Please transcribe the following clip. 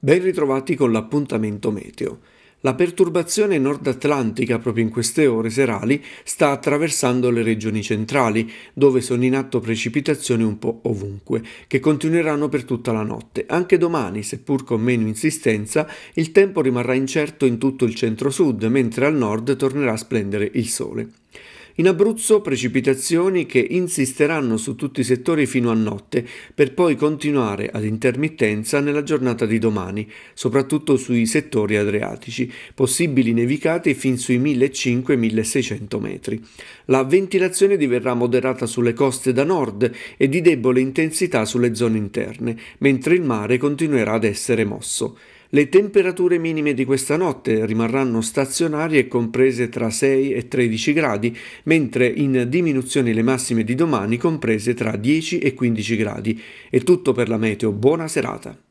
Ben ritrovati con l'appuntamento meteo. La perturbazione nord-atlantica proprio in queste ore serali sta attraversando le regioni centrali, dove sono in atto precipitazioni un po' ovunque, che continueranno per tutta la notte. Anche domani, seppur con meno insistenza, il tempo rimarrà incerto in tutto il centro-sud, mentre al nord tornerà a splendere il sole. In Abruzzo precipitazioni che insisteranno su tutti i settori fino a notte, per poi continuare ad intermittenza nella giornata di domani, soprattutto sui settori adriatici, possibili nevicate fin sui 1500-1600 metri. La ventilazione diverrà moderata sulle coste da nord e di debole intensità sulle zone interne, mentre il mare continuerà ad essere mosso. Le temperature minime di questa notte rimarranno stazionarie comprese tra 6 e 13 gradi, mentre in diminuzione le massime di domani comprese tra 10 e 15 gradi. È tutto per la meteo, buona serata.